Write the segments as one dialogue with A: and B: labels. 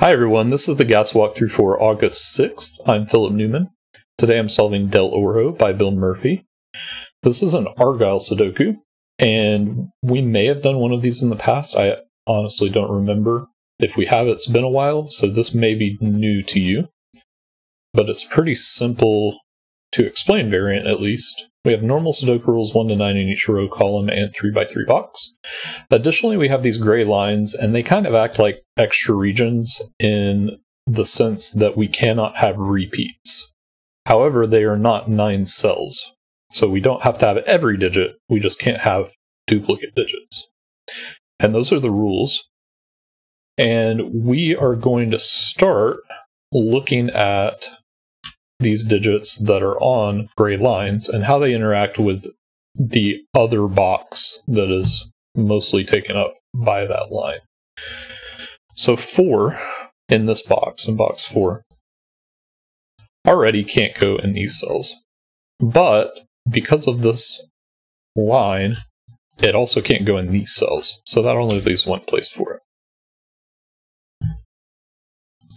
A: Hi everyone, this is the GAS walkthrough for August 6th. I'm Philip Newman. Today I'm solving Del Oro by Bill Murphy. This is an Argyle Sudoku, and we may have done one of these in the past. I honestly don't remember. If we have, it's been a while, so this may be new to you. But it's pretty simple to explain variant at least. We have normal Sudoku rules 1 to 9 in each row, column, and 3 by 3 box. Additionally, we have these gray lines, and they kind of act like extra regions in the sense that we cannot have repeats. However, they are not 9 cells, so we don't have to have every digit, we just can't have duplicate digits. And those are the rules. And we are going to start looking at these digits that are on gray lines and how they interact with the other box that is mostly taken up by that line. So 4 in this box, in box 4, already can't go in these cells. But because of this line, it also can't go in these cells. So that only leaves one place for it.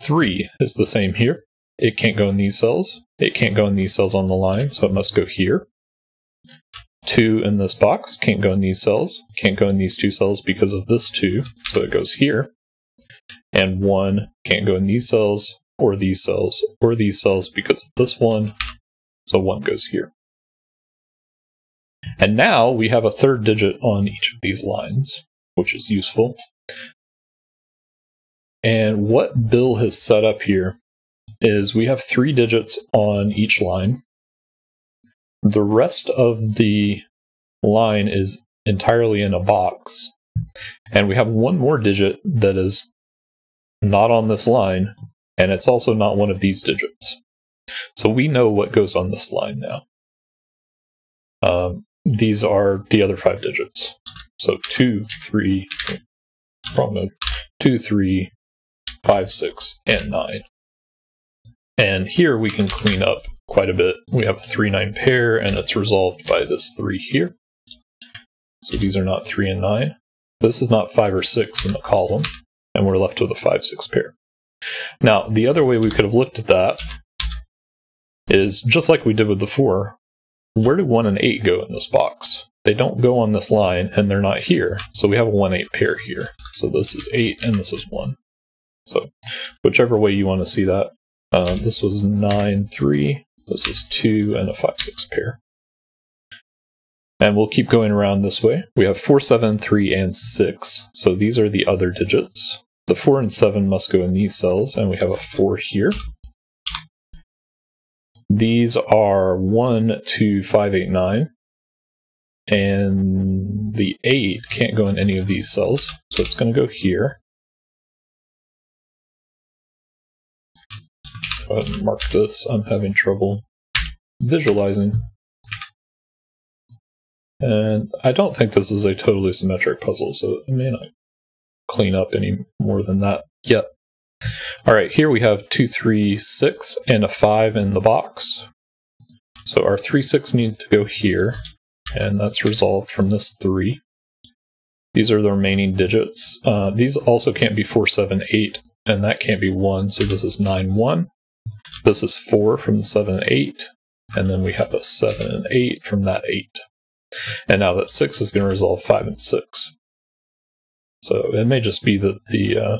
A: 3 is the same here. It can't go in these cells. It can't go in these cells on the line, so it must go here. 2 in this box can't go in these cells. Can't go in these two cells because of this 2, so it goes here. And 1 can't go in these cells, or these cells, or these cells because of this one, so 1 goes here. And now we have a third digit on each of these lines, which is useful. And what Bill has set up here is we have three digits on each line. The rest of the line is entirely in a box. And we have one more digit that is not on this line, and it's also not one of these digits. So we know what goes on this line now. Um, these are the other five digits. So two, three, wrong node, two, three, five, six, and nine. And here we can clean up quite a bit. We have a 3-9 pair, and it's resolved by this 3 here. So these are not 3 and 9. This is not 5 or 6 in the column, and we're left with a 5-6 pair. Now, the other way we could have looked at that is, just like we did with the 4, where do 1 and 8 go in this box? They don't go on this line, and they're not here, so we have a 1-8 pair here. So this is 8, and this is 1. So whichever way you want to see that, uh, this was 9, 3. This was 2 and a 5, 6 pair. And we'll keep going around this way. We have 4, 7, 3, and 6. So these are the other digits. The 4 and 7 must go in these cells, and we have a 4 here. These are 1, 2, 5, 8, 9. And the 8 can't go in any of these cells, so it's going to go here. Go ahead and mark this. I'm having trouble visualizing. And I don't think this is a totally symmetric puzzle, so it may not clean up any more than that yet. All right, here we have two, three, six, and a 5 in the box. So our 3, 6 needs to go here, and that's resolved from this 3. These are the remaining digits. Uh, these also can't be four, seven, eight, and that can't be 1, so this is 9, 1. This is 4 from the 7 and 8, and then we have a 7 and 8 from that 8. And now that 6 is going to resolve 5 and 6. So it may just be that the uh,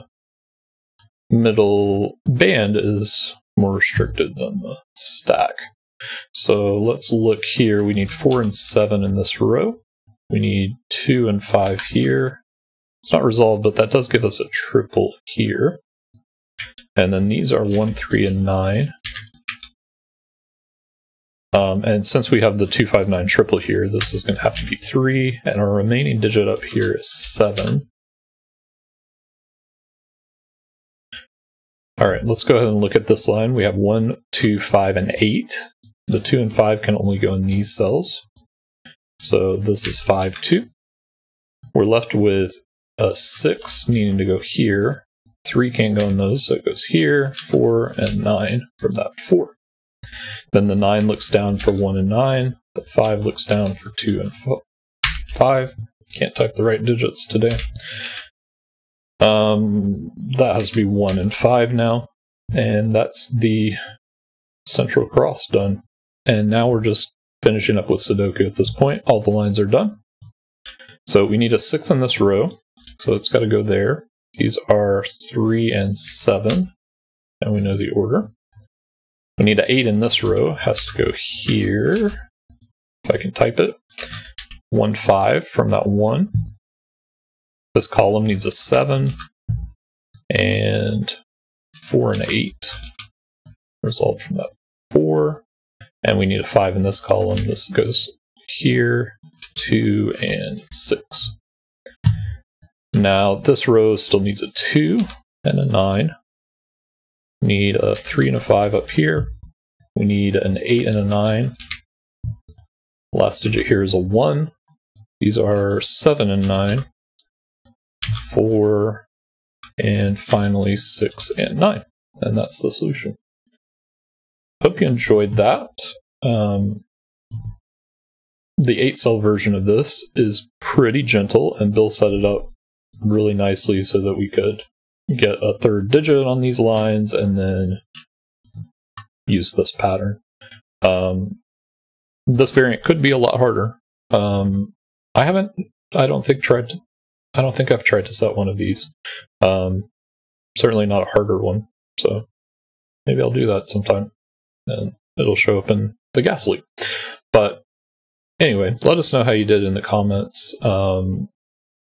A: middle band is more restricted than the stack. So let's look here. We need 4 and 7 in this row. We need 2 and 5 here. It's not resolved, but that does give us a triple here. And then these are 1, 3, and 9. Um, and since we have the 259 triple here, this is going to have to be 3, and our remaining digit up here is 7. Alright, let's go ahead and look at this line. We have 1, 2, 5, and 8. The 2 and 5 can only go in these cells. So this is 5, 2. We're left with a 6 needing to go here, Three can't go in those, so it goes here, four, and nine from that four. Then the nine looks down for one and nine. The five looks down for two and five. Can't type the right digits today. Um, that has to be 1 and 5 now. And that's the central cross done. And now we're just finishing up with Sudoku at this point. All the lines are done. So we need a 6 in this row. So it's got to go there. These are 3 and 7. And we know the order. We need an 8 in this row. Has to go here. If I can type it. 1, 5 from that 1. This column needs a 7 and 4 and 8. Result from that 4. And we need a 5 in this column. This goes here, 2, and 6. Now this row still needs a 2 and a 9. Need a 3 and a 5 up here. We need an 8 and a 9. Last digit here is a 1. These are 7 and 9 four, and finally six and nine. And that's the solution. Hope you enjoyed that. Um, the 8 cell version of this is pretty gentle, and Bill set it up really nicely so that we could get a third digit on these lines and then use this pattern. Um, this variant could be a lot harder. Um, I haven't, I don't think, tried to I don't think I've tried to set one of these. Um, certainly not a harder one. So maybe I'll do that sometime and it'll show up in the gas leak. But anyway, let us know how you did in the comments. Um,